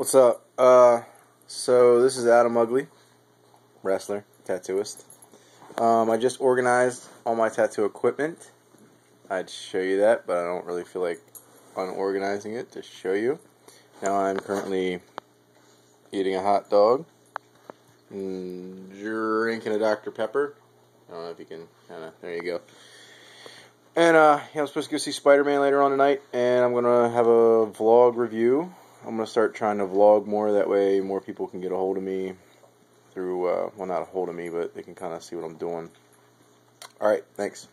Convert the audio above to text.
What's up? Uh, so this is Adam Ugly, wrestler, tattooist. Um, I just organized all my tattoo equipment. I'd show you that, but I don't really feel like unorganizing it to show you. Now I'm currently eating a hot dog, and drinking a Dr. Pepper. I don't know if you can kind of. There you go. And uh, yeah, I'm supposed to go see Spider Man later on tonight, and I'm gonna have a vlog review. I'm gonna start trying to vlog more. That way, more people can get a hold of me through. Uh, well, not a hold of me, but they can kind of see what I'm doing. All right, thanks.